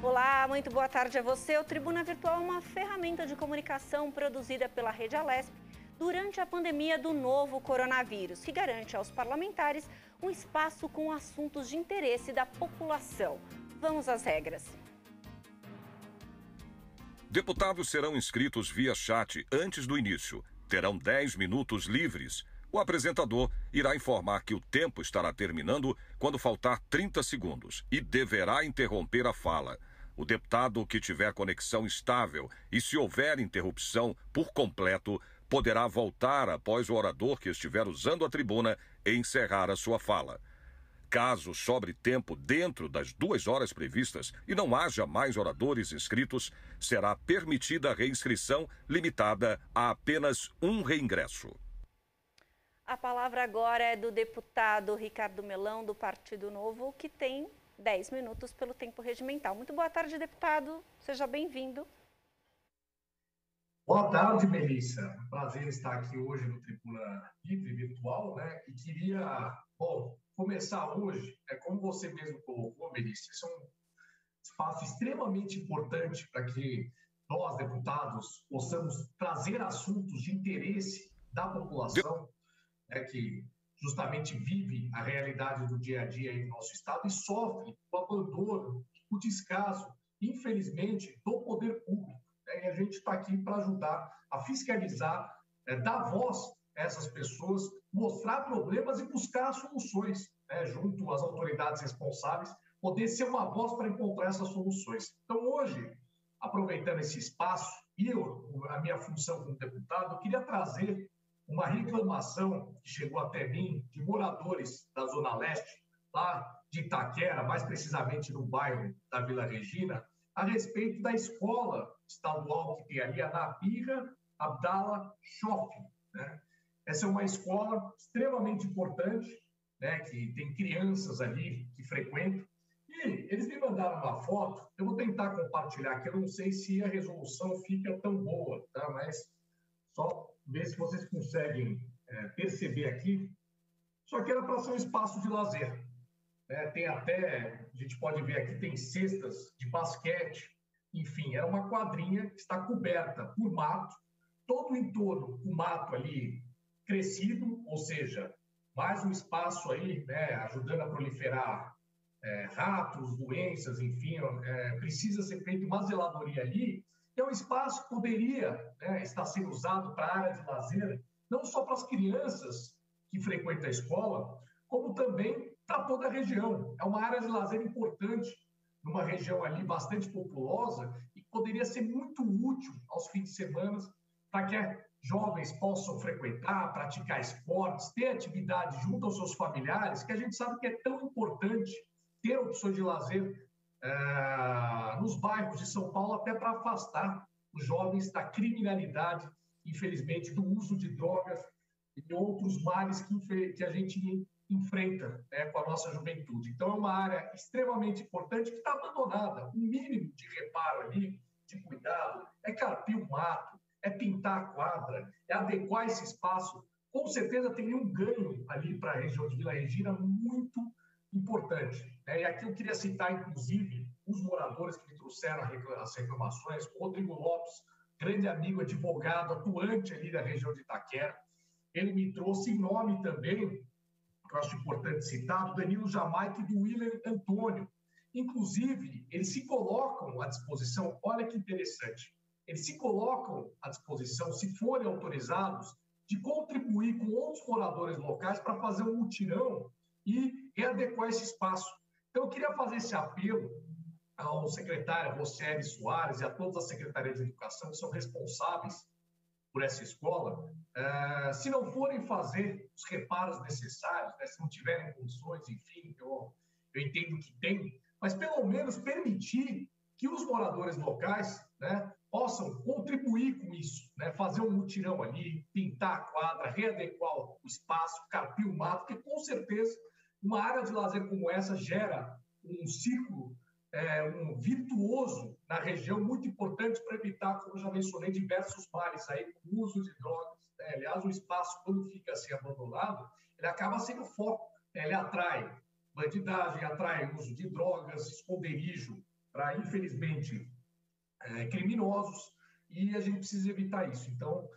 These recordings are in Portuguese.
Olá, muito boa tarde a você. O Tribuna Virtual é uma ferramenta de comunicação produzida pela Rede Alesp durante a pandemia do novo coronavírus, que garante aos parlamentares um espaço com assuntos de interesse da população. Vamos às regras. Deputados serão inscritos via chat antes do início. Terão 10 minutos livres. O apresentador irá informar que o tempo estará terminando quando faltar 30 segundos e deverá interromper a fala. O deputado que tiver conexão estável e se houver interrupção por completo, poderá voltar após o orador que estiver usando a tribuna e encerrar a sua fala. Caso sobre tempo dentro das duas horas previstas e não haja mais oradores inscritos, será permitida a reinscrição limitada a apenas um reingresso. A palavra agora é do deputado Ricardo Melão, do Partido Novo, que tem 10 minutos pelo tempo regimental. Muito boa tarde, deputado. Seja bem-vindo. Boa tarde, Melissa. Prazer estar aqui hoje no Tribuna Livre Virtual, né? E queria, bom, começar hoje, é como você mesmo colocou, Melissa, isso é um espaço extremamente importante para que nós, deputados, possamos trazer assuntos de interesse da população, né, que justamente vive a realidade do dia a dia em nosso estado e sofre o abandono, o descaso, infelizmente, do poder público. Né? E a gente está aqui para ajudar a fiscalizar, é, dar voz a essas pessoas, mostrar problemas e buscar soluções né, junto às autoridades responsáveis, poder ser uma voz para encontrar essas soluções. Então, hoje, aproveitando esse espaço e eu, a minha função como deputado, eu queria trazer uma reclamação que chegou até mim de moradores da Zona Leste, lá de Itaquera, mais precisamente no bairro da Vila Regina, a respeito da escola estadual que tem ali, a Nabira Abdala Schoff. Né? Essa é uma escola extremamente importante, né, que tem crianças ali que frequentam. E eles me mandaram uma foto, eu vou tentar compartilhar aqui, eu não sei se a resolução fica tão boa, tá? mas só ver se vocês conseguem é, perceber aqui. Só que era para ser um espaço de lazer. Né? Tem até, a gente pode ver aqui, tem cestas de basquete, enfim, era uma quadrinha que está coberta por mato, todo o entorno com mato ali crescido, ou seja, mais um espaço aí, né, ajudando a proliferar é, ratos, doenças, enfim, é, precisa ser feita uma zeladoria ali é um espaço que poderia né, estar sendo usado para área de lazer, não só para as crianças que frequentam a escola, como também para toda a região. É uma área de lazer importante, numa região ali bastante populosa e poderia ser muito útil aos fins de semana para que jovens possam frequentar, praticar esportes, ter atividade junto aos seus familiares, que a gente sabe que é tão importante ter opções de lazer é, nos bairros de São Paulo, até para afastar os jovens da criminalidade, infelizmente, do uso de drogas e outros males que, que a gente enfrenta né, com a nossa juventude. Então, é uma área extremamente importante que está abandonada. O mínimo de reparo ali, de cuidado, é carpir o mato, é pintar a quadra, é adequar esse espaço. Com certeza teria um ganho ali para a região de Vila Regina muito importante. Né? E aqui eu queria citar, inclusive, os moradores que me trouxeram as reclamações, Rodrigo Lopes, grande amigo, advogado, atuante ali da região de Itaquera. Ele me trouxe nome também, que eu acho importante citar, do Danilo Jamaica e do William Antônio. Inclusive, eles se colocam à disposição, olha que interessante, eles se colocam à disposição, se forem autorizados, de contribuir com outros moradores locais para fazer um mutirão e readequar esse espaço. Então, eu queria fazer esse apelo ao secretário Roseli Soares e a todas as secretarias de educação que são responsáveis por essa escola, uh, se não forem fazer os reparos necessários, né, se não tiverem condições, enfim, eu, eu entendo que tem, mas pelo menos permitir que os moradores locais né, possam contribuir com isso, né, fazer um mutirão ali, pintar a quadra, readequar o espaço, carpir o mato, que com certeza uma área de lazer como essa gera um ciclo é, um virtuoso na região muito importante para evitar, como já mencionei, diversos males aí, com uso de drogas. Né? Aliás, o espaço, quando fica assim abandonado, ele acaba sendo foco. Né? Ele atrai bandidagem, atrai uso de drogas, esconderijo para, infelizmente, é, criminosos, e a gente precisa evitar isso. Então,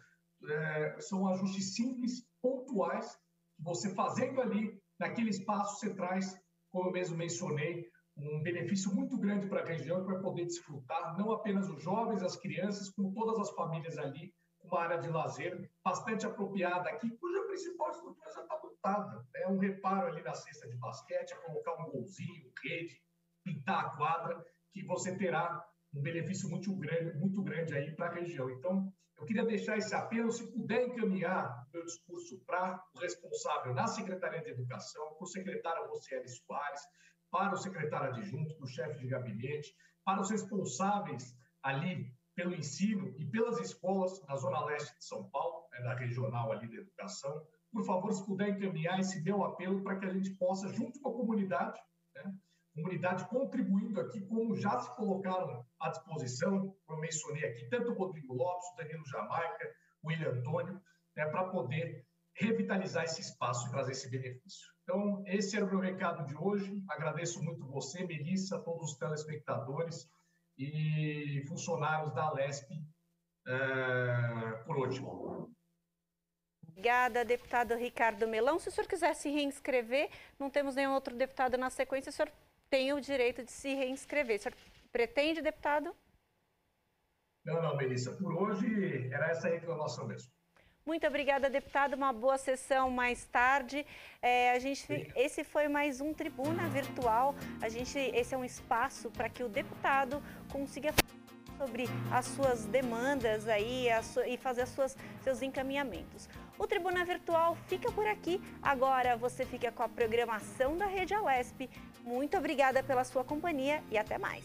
é, são ajustes simples, pontuais, que você fazendo ali, naquele espaço, você traz, como eu mesmo mencionei, um benefício muito grande para a região que vai poder desfrutar, não apenas os jovens, as crianças, como todas as famílias ali, uma área de lazer bastante apropriada aqui, cuja principal estrutura já está montada. É um reparo ali na cesta de basquete, é colocar um golzinho, rede, pintar a quadra, que você terá um benefício muito grande, muito grande aí para a região. Então, eu queria deixar esse apelo, se puder encaminhar meu discurso para o responsável na Secretaria de Educação, para o secretário Rocieli Soares, para o secretário adjunto, para o chefe de gabinete, para os responsáveis ali pelo ensino e pelas escolas na Zona Leste de São Paulo, né, da regional ali da educação. Por favor, se puder encaminhar esse meu apelo para que a gente possa, junto com a comunidade, né, comunidade contribuindo aqui, como já se colocaram à disposição, como eu mencionei aqui, tanto o Rodrigo Lopes, o Danilo Jamaica, o William Antônio, né, para poder revitalizar esse espaço e trazer esse benefício. Então, esse era o meu recado de hoje. Agradeço muito você, Melissa, todos os telespectadores e funcionários da Alesp é, por último. Obrigada, deputado Ricardo Melão. Se o senhor quiser se reinscrever, não temos nenhum outro deputado na sequência, o senhor tem o direito de se reinscrever. O senhor pretende, deputado? Não, não, Melissa. Por hoje era essa a reclamação mesmo. Muito obrigada, deputado. Uma boa sessão mais tarde. É, a gente, esse foi mais um Tribuna Virtual. A gente, esse é um espaço para que o deputado consiga falar sobre as suas demandas aí e fazer as suas, seus encaminhamentos. O Tribuna Virtual fica por aqui. Agora você fica com a programação da Rede Alesp. Muito obrigada pela sua companhia e até mais.